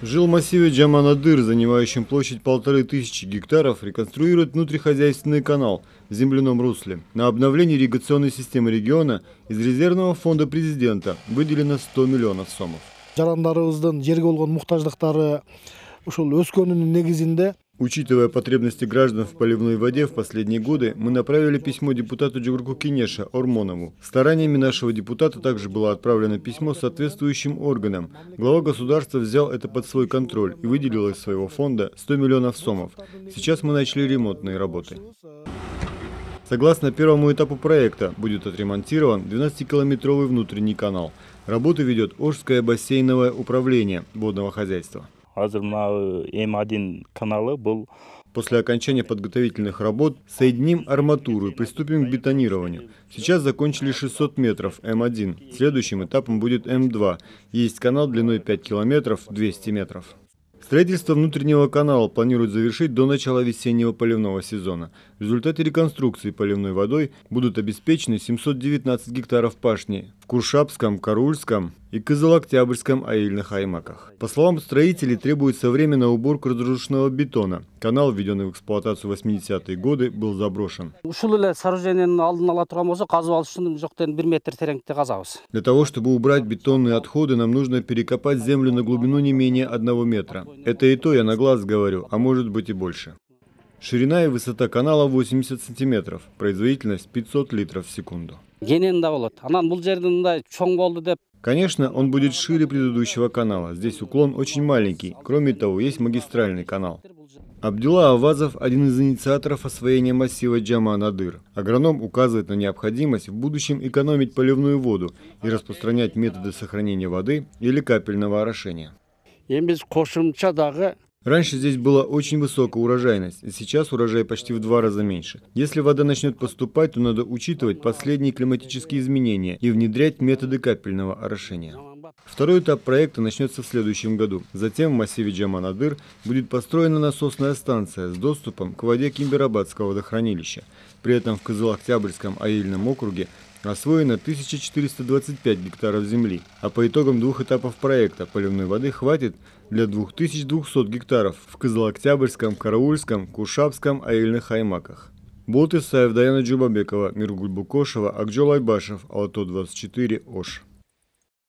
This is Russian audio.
В жилмассиве Джаманадыр, занимающем площадь полторы тысячи гектаров, реконструируют внутрихозяйственный канал в земляном русле. На обновление ирригационной системы региона из резервного фонда президента выделено 100 миллионов сомов. жарандарыбыздын жерге болгон муктаждыктары ушул өскөнүнүн негизинде Учитывая потребности граждан в поливной воде в последние годы, мы направили письмо депутату Джугурку Кинеша Ормонову. Стараниями нашего депутата также было отправлено письмо соответствующим органам. Глава государства взял это под свой контроль и выделил из своего фонда 100 миллионов сомов. Сейчас мы начали ремонтные работы. Согласно первому этапу проекта, будет отремонтирован 12-километровый внутренний канал. Работы ведет Ожское бассейновое управление водного хозяйства. Мына м один каналы бул После окончания подготовительных работ соединим арматуру и приступим к бетонированию. Сейчас закончили 600 метров М1. Следующим этапом будет М2. Есть канал длиной 5 километров 200 метров. Строительство внутреннего канала планируют завершить до начала весеннего поливного сезона. В результате реконструкции поливной водой будут обеспечены 719 гектаров пашни в Куршапском, Карульском и Кызыл-Октябрьском аильных аймаках. По словам строителей, требуется время на уборку разрушенного бетона. Канал, введенный в эксплуатацию в 80-е годы, был заброшен. Для того, чтобы убрать бетонные отходы, нам нужно перекопать землю на глубину не менее одного метра. Это и то я на глаз говорю, а может быть и больше. Ширина и высота канала 80 сантиметров, производительность 500 литров в секунду. Конечно, он будет шире предыдущего канала. Здесь уклон очень маленький. Кроме того, есть магистральный канал. Абдулла Авазов – один из инициаторов освоения массива Джама-Надыр. Агроном указывает на необходимость в будущем экономить поливную воду и распространять методы сохранения воды или капельного орошения. Раньше здесь была очень высокая урожайность, и сейчас урожай почти в два раза меньше. Если вода начнет поступать, то надо учитывать последние климатические изменения и внедрять методы капельного орошения. Второй этап проекта начнется в следующем году. Затем в массиве Джаманадыр будет построена насосная станция с доступом к воде Кимберабадского водохранилища. При этом в Кызыл-Октябрьском аильном округе освоено 1425 гектаров земли, а по итогам двух этапов проекта поливной воды хватит для 2200 гектаров в Кызыл-Октябрьском, Караульском, Кушапском аильных аймаках. Болт Исаев, Даяна Джубабекова, Миргуль Букошева, Акджол Айбашев, Алато 24, Ош.